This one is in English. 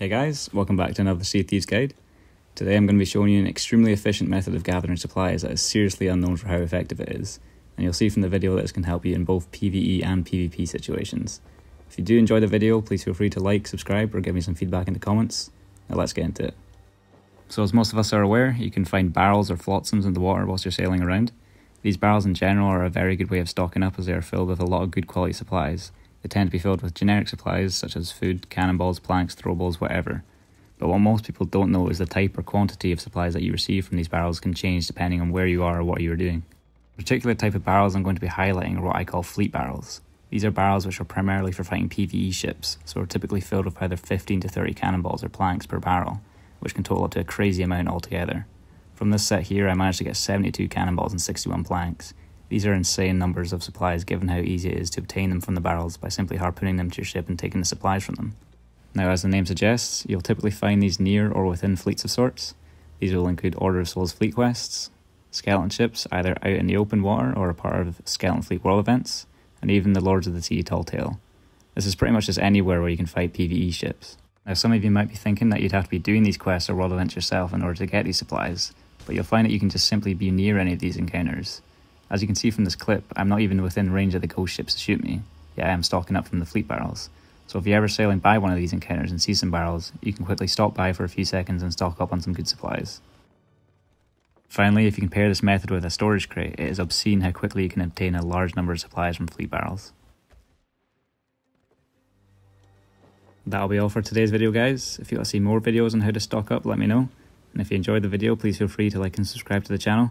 Hey guys, welcome back to another Sea Thieves guide. Today I'm going to be showing you an extremely efficient method of gathering supplies that is seriously unknown for how effective it is, and you'll see from the video that this can help you in both PvE and PvP situations. If you do enjoy the video, please feel free to like, subscribe, or give me some feedback in the comments. Now let's get into it. So as most of us are aware, you can find barrels or flotsams in the water whilst you're sailing around. These barrels in general are a very good way of stocking up as they are filled with a lot of good quality supplies, they tend to be filled with generic supplies such as food, cannonballs, planks, throwables, whatever. But what most people don't know is the type or quantity of supplies that you receive from these barrels can change depending on where you are or what you are doing. The particular type of barrels I'm going to be highlighting are what I call fleet barrels. These are barrels which are primarily for fighting PvE ships, so are typically filled with either 15 to 30 cannonballs or planks per barrel, which can total up to a crazy amount altogether. From this set here, I managed to get 72 cannonballs and 61 planks, these are insane numbers of supplies given how easy it is to obtain them from the barrels by simply harpooning them to your ship and taking the supplies from them. Now, as the name suggests, you'll typically find these near or within fleets of sorts. These will include Order of Souls fleet quests, skeleton ships either out in the open water or a part of skeleton fleet world events, and even the Lords of the Sea Tall Tale. This is pretty much just anywhere where you can fight PvE ships. Now, some of you might be thinking that you'd have to be doing these quests or world events yourself in order to get these supplies, but you'll find that you can just simply be near any of these encounters. As you can see from this clip, I'm not even within range of the ghost ships to shoot me, yet I am stalking up from the fleet barrels. So if you're ever sailing by one of these encounters and see some barrels, you can quickly stop by for a few seconds and stock up on some good supplies. Finally, if you compare this method with a storage crate, it is obscene how quickly you can obtain a large number of supplies from fleet barrels. That'll be all for today's video guys. If you want to see more videos on how to stock up, let me know. And if you enjoyed the video, please feel free to like and subscribe to the channel.